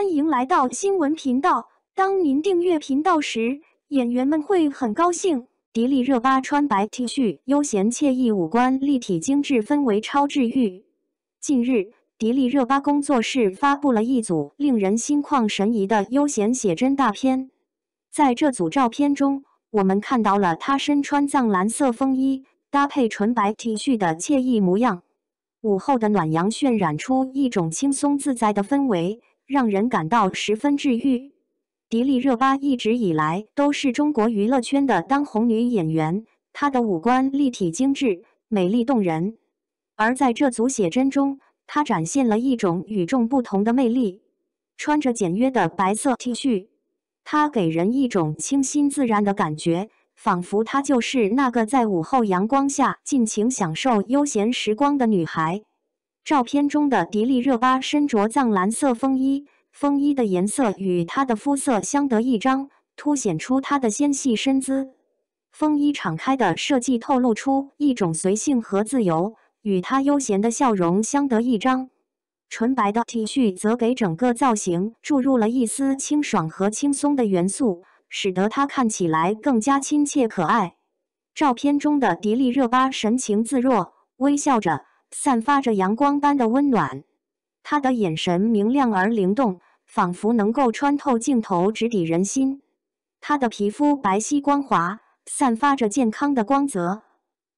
欢迎来到新闻频道。当您订阅频道时，演员们会很高兴。迪丽热巴穿白 T 恤，悠闲惬意，五官立体精致，氛围超治愈。近日，迪丽热巴工作室发布了一组令人心旷神怡的悠闲写真大片。在这组照片中，我们看到了她身穿藏蓝色风衣，搭配纯白 T 恤的惬意模样。午后的暖阳渲染出一种轻松自在的氛围，让人感到十分治愈。迪丽热巴一直以来都是中国娱乐圈的当红女演员，她的五官立体精致、美丽动人。而在这组写真中，她展现了一种与众不同的魅力。穿着简约的白色 T 恤，她给人一种清新自然的感觉。仿佛她就是那个在午后阳光下尽情享受悠闲时光的女孩。照片中的迪丽热巴身着藏蓝色风衣，风衣的颜色与她的肤色相得益彰，凸显出她的纤细身姿。风衣敞开的设计透露出一种随性和自由，与她悠闲的笑容相得益彰。纯白的 T 恤则给整个造型注入了一丝清爽和轻松的元素。使得她看起来更加亲切可爱。照片中的迪丽热巴神情自若，微笑着，散发着阳光般的温暖。她的眼神明亮而灵动，仿佛能够穿透镜头，直抵人心。她的皮肤白皙光滑，散发着健康的光泽。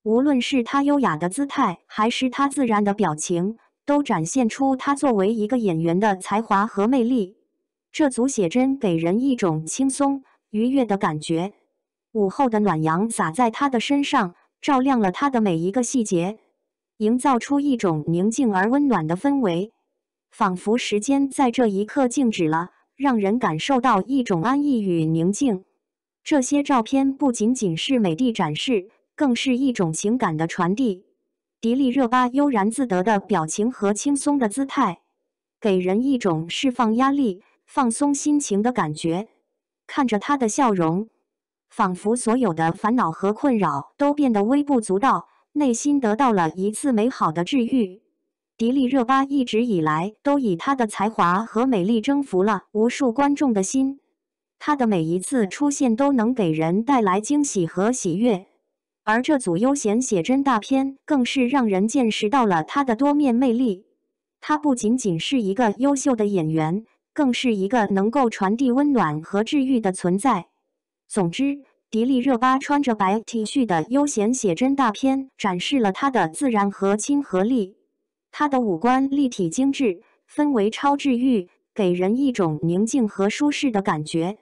无论是她优雅的姿态，还是她自然的表情，都展现出她作为一个演员的才华和魅力。这组写真给人一种轻松。愉悦的感觉，午后的暖阳洒在她的身上，照亮了她的每一个细节，营造出一种宁静而温暖的氛围，仿佛时间在这一刻静止了，让人感受到一种安逸与宁静。这些照片不仅仅是美的展示，更是一种情感的传递。迪丽热巴悠然自得的表情和轻松的姿态，给人一种释放压力、放松心情的感觉。看着她的笑容，仿佛所有的烦恼和困扰都变得微不足道，内心得到了一次美好的治愈。迪丽热巴一直以来都以她的才华和美丽征服了无数观众的心，她的每一次出现都能给人带来惊喜和喜悦。而这组悠闲写真大片更是让人见识到了她的多面魅力。她不仅仅是一个优秀的演员。更是一个能够传递温暖和治愈的存在。总之，迪丽热巴穿着白 T 恤的悠闲写真大片，展示了她的自然和亲和力。她的五官立体精致，氛围超治愈，给人一种宁静和舒适的感觉。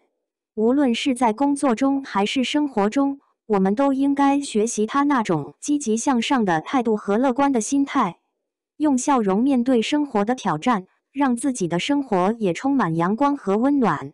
无论是在工作中还是生活中，我们都应该学习她那种积极向上的态度和乐观的心态，用笑容面对生活的挑战。让自己的生活也充满阳光和温暖。